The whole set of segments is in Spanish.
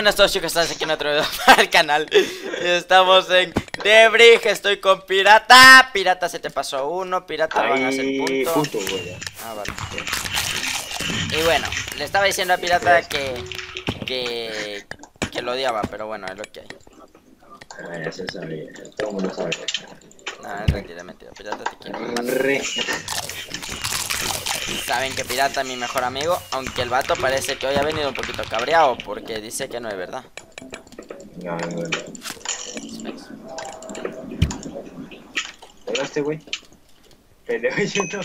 buenas a todos chicos, estamos aquí en otro video para el canal. Estamos en Debrig, estoy con Pirata. Pirata se te pasó uno, Pirata van a hacer punto. punto, güey. Ah, vale. Y bueno, le estaba diciendo a Pirata que... Que... Que lo odiaba, pero bueno, es lo que hay. Ya se sabía, todo el mundo sabe. No, es mentira, mentira, Pirata te quiero Re. Saben que Pirata es mi mejor amigo Aunque el vato parece que hoy ha venido un poquito cabreado Porque dice que no es verdad No, no, no. ¿Pero este güey? No.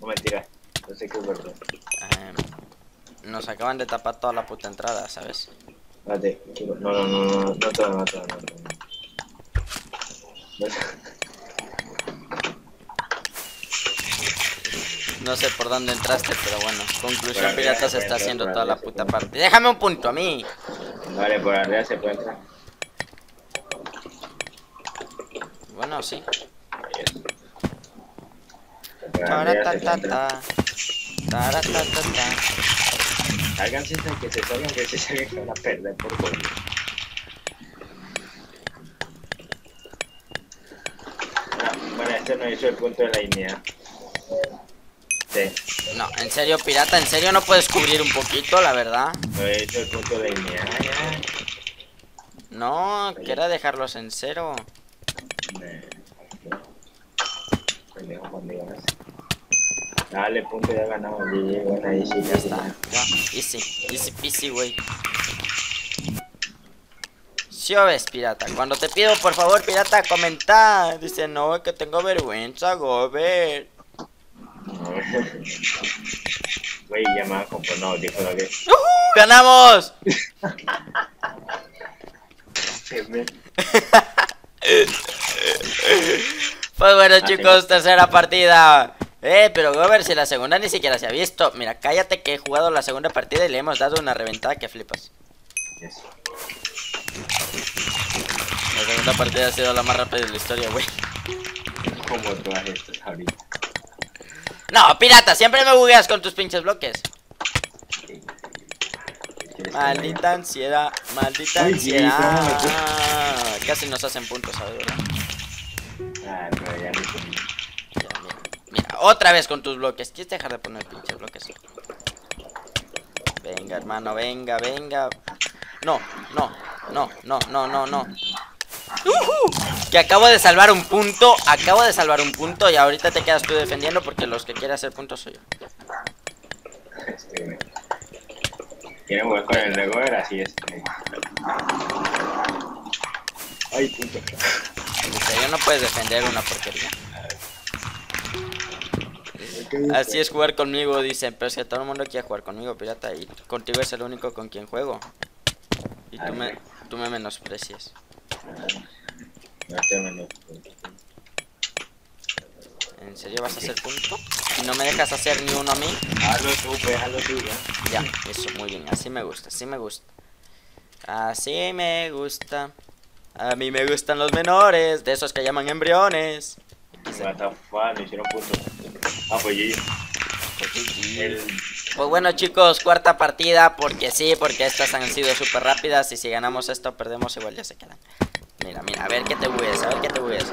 No, mentira. No sé qué es verdad. Em, Nos acaban de tapar toda la puta entrada, ¿sabes? Espérate. quiero- No, no, no, no, no, no, todo, no, todo, no, no. No, No sé por dónde entraste, pero bueno. Conclusión, Por Pirata se está haciendo toda la puta puede parte. Déjame un punto a mí. Vale, por arriba se puede entrar. Bueno, sí. Taratatata. Taratatata. Háganse que se salgan, que se salgan que van a perder por gol. Bueno, este no hizo el punto de la línea. Sí, No, en serio, Pirata, en serio no puedes cubrir un poquito, la verdad. no el punto de. No, que era dejarlos en cero. Dale, punto, ya ganamos. Sí, Ya está. Easy, easy peasy, güey. Si ves, pirata. Cuando te pido, por favor, pirata, comentar. Dice, no, es que tengo vergüenza, Gober. Güey, ya me compró, no, dijo lo que. ¡Ganamos! Pues bueno, chicos, tercera partida. Eh, pero Gober, si la segunda ni siquiera se ha visto. Mira, cállate que he jugado la segunda partida y le hemos dado una reventada que flipas. Yes. La segunda partida ha sido la más rápida de la historia, güey. Como todas estas ahorita. No, pirata, siempre me bugueas con tus pinches bloques. ¿Quieres Maldita ansiedad, maldita sí, ansiedad. Casi nos hacen puntos, Ah, pero ya mira, mira, otra vez con tus bloques. ¿Quieres dejar de poner pinches bloques? Venga, hermano, venga, venga. No, no, no, no, no, no, no. Que acabo de salvar un punto, acabo de salvar un punto y ahorita te quedas tú defendiendo porque los que quieren hacer puntos soy yo. Este, ¿Quieren jugar con el Regover? Así es. Ay, punto. En serio, no puedes defender una porquería. Así es jugar conmigo, dicen, pero es que todo el mundo quiere jugar conmigo, pirata, y contigo es el único con quien juego. Y tú me, tú me menosprecias. ¿En serio vas a hacer punto? ¿Y no me dejas hacer ni uno a mí? Hazlo tú, pues, hazlo tú, ya. Ya, eso, muy bien, así me gusta, así me gusta. Así me gusta. A mí me gustan los menores, de esos que llaman embriones. What hicieron punto. Ah, pues. Pues bueno chicos, cuarta partida, porque sí, porque estas han sido súper rápidas y si ganamos esto perdemos igual ya se quedan. Mira, mira, a ver qué te bugues, a ver qué te bugues.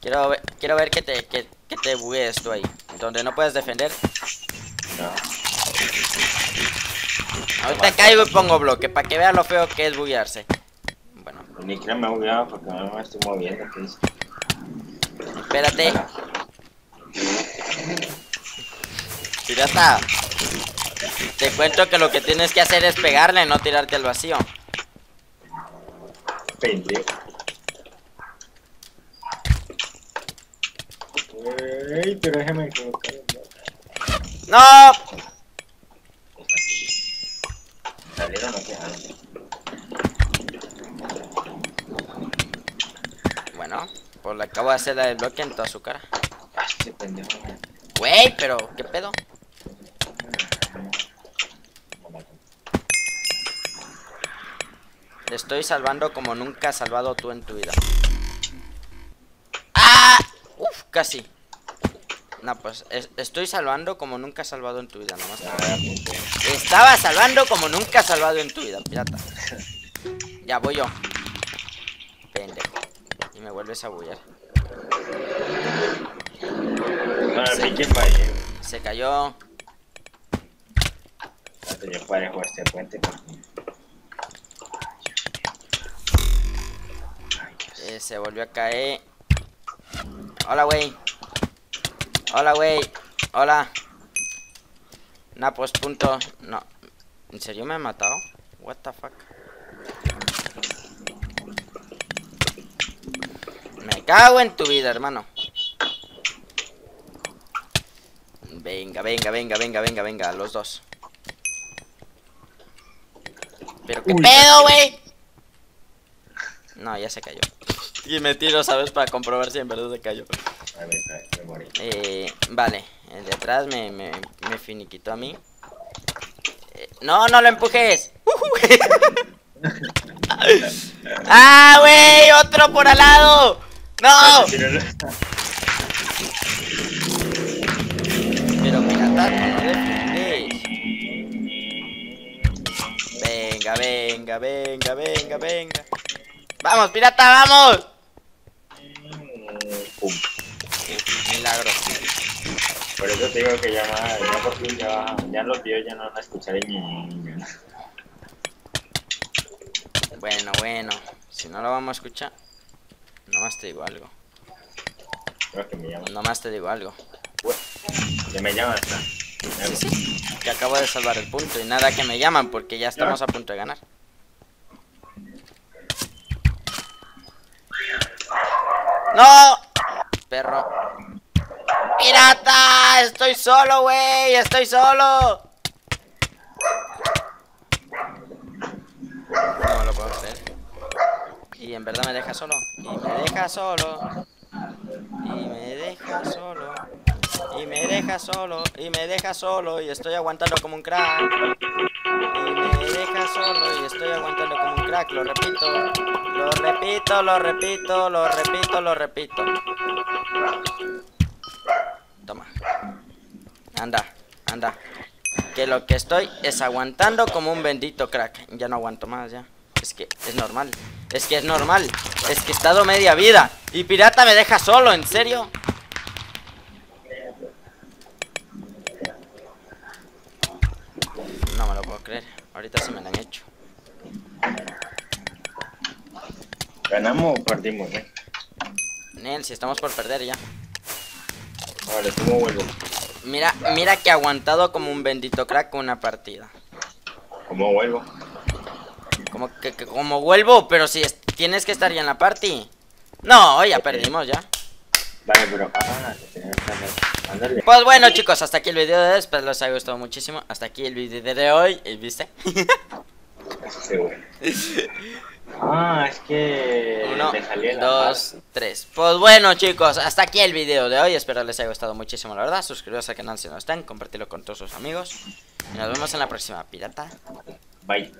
Quiero ver, quiero ver que te, que, que te bugues tú ahí, donde no puedes defender. No. Ahorita caigo y pongo bloque, para que veas lo feo que es buguearse. Bueno, Ni siquiera me he bugueado porque no me estoy moviendo. pues. espérate. Pirata. Te cuento que lo que tienes que hacer es pegarle, no tirarte al vacío. Pendejo. Ey, pero déjame colocar. ¡No! No Bueno, pues le acabo de hacer la del en toda su cara. Güey, pero, ¿qué pedo? Te estoy salvando como nunca has salvado tú en tu vida. Casi. No, pues es- estoy salvando como nunca has salvado en tu vida, nomás. Estaba salvando como nunca has salvado en tu vida, pirata. Ya voy yo. Pendejo. Y me vuelves a bullar. No, fallé. Se cayó. Hasta yo parejo este puente. Eh, se volvió a caer. Hola, güey. Hola, güey. Hola. Nah, pues punto. No. ¿En serio me ha matado? What the fuck? Me cago en tu vida, hermano. Venga, venga, venga, venga, venga, venga, los dos. Pero qué Uy. pedo, güey. No, ya se cayó. Y me tiro, ¿sabes? Para comprobar si en verdad se cayó. A ver, a ver, me morí. Eh, vale, el de atrás me, me, me finiquitó a mí. Eh, no, no lo empujes. ¡Ah, güey! ¡Otro por al lado! ¡No! Lo- Pero pirata, no. Venga, venga, venga, venga, venga. ¡Vamos, pirata, vamos! Por eso te digo que ya, ya por fin ya, ya los vio, ya no van a escuchar ñe. Bueno, bueno. Si no lo vamos a escuchar, nomás te digo algo. Creo que me llaman. Nomás te digo algo. Ya me llaman. Sí, sí. Que acabo de salvar el punto y nada que me llaman porque ya estamos a punto de ganar. ¡No! Perro. ¡Pirata! ¡Estoy solo, güey! ¡Estoy solo! No lo puedo hacer. Y en verdad me deja solo. Y me deja solo. Y me deja solo. Y me deja solo. Y me deja solo. Y estoy aguantando como un crack. Y me deja solo. Y estoy aguantando como un crack. Lo repito. Lo repito, lo repito, lo repito, lo repito. Anda, anda. Que lo que estoy es aguantando como un bendito crack. Ya no aguanto más, ya. Es que es normal. Es que es normal. Es que he estado media vida. Y pirata me deja solo, ¿en serio? No me lo puedo creer. Ahorita sí me lo han hecho. ¿Ganamos o perdimos, eh? Nel, si estamos por perder ya. Vale, ¿cómo vuelvo? Mira, mira que aguantado como un bendito crack una partida. ¿Cómo vuelvo? Como que, que como vuelvo, pero si es- tienes que estar ya en la party. No, ya perdimos ya. Vale, pero. Pues bueno chicos, hasta aquí el video de hoy, espero les haya gustado muchísimo. Hasta aquí el video de hoy. ¿viste? Sí. Ah, es que. Uno, dos, tres. Pues bueno chicos, hasta aquí el video de hoy, espero les haya gustado muchísimo la verdad. Suscribiros al canal si no están, compartirlo con todos sus amigos. Y nos vemos en la próxima, pirata. Bye.